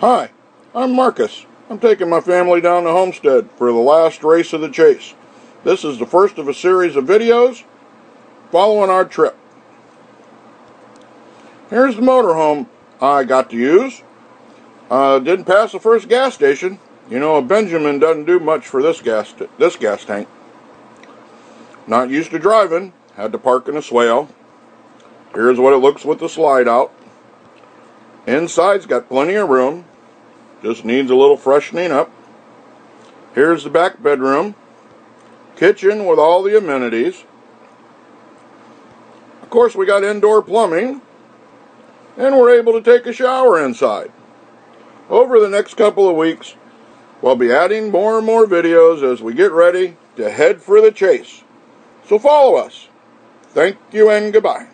Hi, I'm Marcus. I'm taking my family down to Homestead for the last race of the chase. This is the first of a series of videos following our trip. Here's the motorhome I got to use. Uh, didn't pass the first gas station. You know, a Benjamin doesn't do much for this gas this gas tank. Not used to driving. Had to park in a swale. Here's what it looks with the slide out. Inside's got plenty of room. Just needs a little freshening up. Here's the back bedroom. Kitchen with all the amenities. Of course, we got indoor plumbing. And we're able to take a shower inside. Over the next couple of weeks, we'll be adding more and more videos as we get ready to head for the chase. So follow us. Thank you and goodbye.